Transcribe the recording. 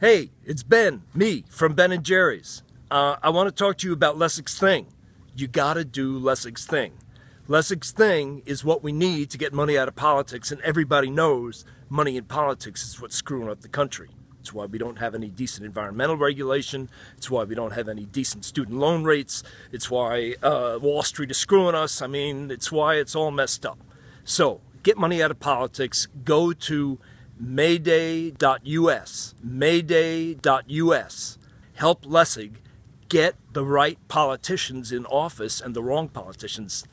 Hey, it's Ben, me, from Ben and Jerry's. Uh, I want to talk to you about Lessig's Thing. You gotta do Lessig's Thing. Lessig's Thing is what we need to get money out of politics, and everybody knows money in politics is what's screwing up the country. It's why we don't have any decent environmental regulation. It's why we don't have any decent student loan rates. It's why uh, Wall Street is screwing us. I mean, it's why it's all messed up. So, get money out of politics. Go to mayday.us. Mayday.us. Help Lessig get the right politicians in office and the wrong politicians